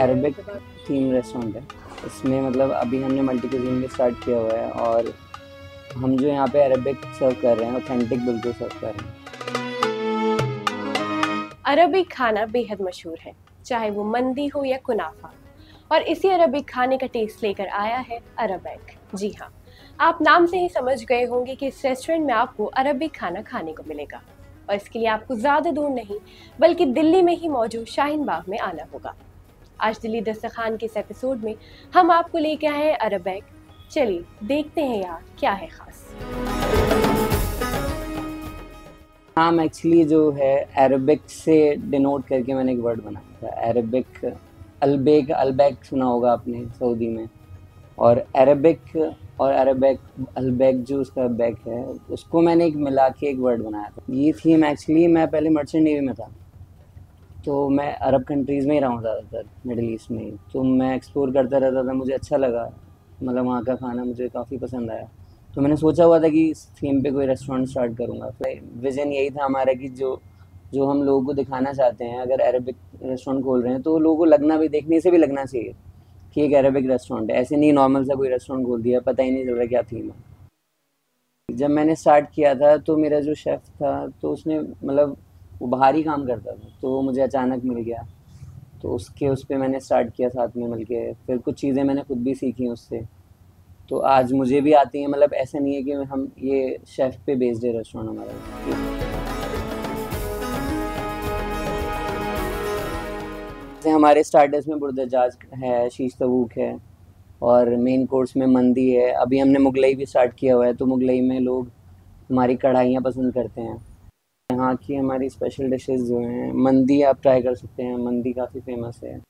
Arabic theme restaurant है। इसमें मतलब अभी हमने मल्टी कुजीन भी स्टार्ट किया हुआ है और हम जो यहाँ पे अरबिक सर्व कर रहे हैं ऑथेंटिक बिल्कुल सर्व कर रहे हैं। अरबिक खाना बेहद मशहूर है, चाहे वो मंदी हो या कुनाफा। और इसी अरबिक खाने का टेस्ट लेकर आया है अरबैक जी हाँ आप नाम से ही समझ गए होंगे कि इस रेस्टोरेंट में आपको अरबिक खाना खाने को मिलेगा। और इसके लिए आपको ज़्यादा दूर नहीं, बल्कि दिल्ली में ही मौजूद शाहीन बाग में आना होगा। आज दिल्ली दस्तखान के इस एपिसोड में हम आपको लेके आए हैं अरबैक चलिए, देखते हैं यार, क्या है ख़ास। नाम एक्चुअली जो है अरबिक से डिनोट करके मैंने एक वर्ड बनाया था अरबिक अलबेक अलबैक सुना होगा आपने सऊदी में। और अरबिक और अरबैक अलबैक जो उसका बैक है, उसको मैंने एक मिला के एक वर्ड बनाया था। ये थीम एक्चुअली मैं पहले मर्चेंट नेवी में था। तो मैं अरब कंट्रीज़ में ही रहा हूँ ज़्यादातर मिडल ईस्ट में ही। तो मैं एक्सप्लोर करता रहता था, मुझे अच्छा लगा। मतलब वहाँ का खाना मुझे काफ़ी पसंद आया। तो मैंने सोचा हुआ था कि इस थीम पे कोई रेस्टोरेंट स्टार्ट करूँगा। विज़न यही था हमारा कि जो जो हम लोगों को दिखाना चाहते हैं, अगर अरबिक रेस्टोरेंट खोल रहे हैं तो लोगों को लगना भी, देखने से भी लगना चाहिए कि एक अरबिक रेस्टोरेंट है। ऐसे नहीं नॉर्मल सा कोई रेस्टोरेंट खोल दिया, पता ही नहीं चल रहा क्या थीम है। जब मैंने स्टार्ट किया था तो मेरा जो शेफ़ था तो उसने मतलब वो बाहर ही काम करता था तो वो मुझे अचानक मिल गया। तो उसके, उस पर मैंने स्टार्ट किया साथ में मिल के फिर कुछ चीज़ें मैंने खुद भी सीखी उससे। तो आज मुझे भी आती हैं मतलब ऐसा नहीं है कि हम ये शेफ़ पे बेस्ड है रेस्टोरेंट हमारा। जैसे हमारे स्टार्टर्स में बुरदजाज है शीश तबूक है, और मेन कोर्स में मंदी है। अभी हमने मुगलई भी स्टार्ट किया हुआ है तो मुगलई में लोग हमारी कढ़ाइयाँ पसंद करते हैं। यहाँ की हमारी स्पेशल डिशेज जो हैं, मंदी आप ट्राई कर सकते हैं, मंदी काफ़ी फ़ेमस है।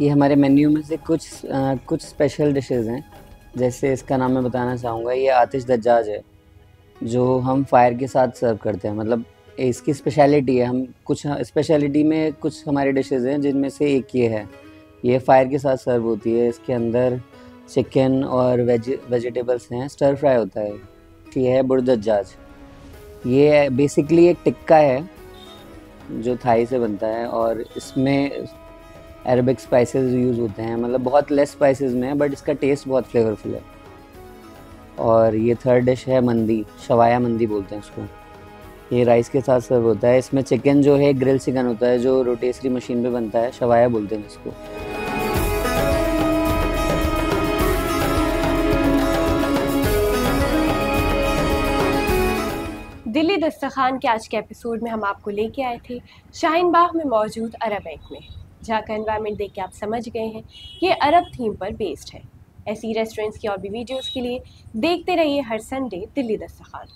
ये हमारे मेन्यू में से कुछ आ, कुछ स्पेशल डिशेस हैं। जैसे इसका नाम मैं बताना चाहूँगा ये आतिश दज्जाज है जो हम फायर के साथ सर्व करते हैं। मतलब इसकी स्पेशलिटी है हम कुछ स्पेशलिटी में कुछ हमारे डिशेस हैं जिनमें से एक ये है। ये फायर के साथ सर्व होती है। इसके अंदर चिकन और वेज वेजिटेबल्स हैं स्टर फ्राई होता है। ये है बुरदज्जाज ये बेसिकली एक टिक्का है जो थाई से बनता है और इसमें अरबिक स्पाइसेस यूज़ होते हैं। मतलब बहुत लेस स्पाइसेस में बट इसका टेस्ट बहुत फ्लेवरफुल है। और ये थर्ड डिश है मंदी, शवाया मंदी बोलते हैं इसको। ये राइस के साथ सर्व होता है। इसमें चिकन जो है ग्रिल चिकन होता है, जो रोटेसरी मशीन पे बनता है, शवाया बोलते हैं इसको। दिल्ली दस्तखान के आज के एपिसोड में हम आपको लेके आए थे शाहीन बाग में मौजूद अरब में। जहाँ का इन्वायरमेंट देख के आप समझ गए हैं। ये अरब थीम पर बेस्ड है। ऐसी रेस्टोरेंट्स की और भी वीडियोज़ के लिए देखते रहिए हर संडे दिल्ली दस्तखान।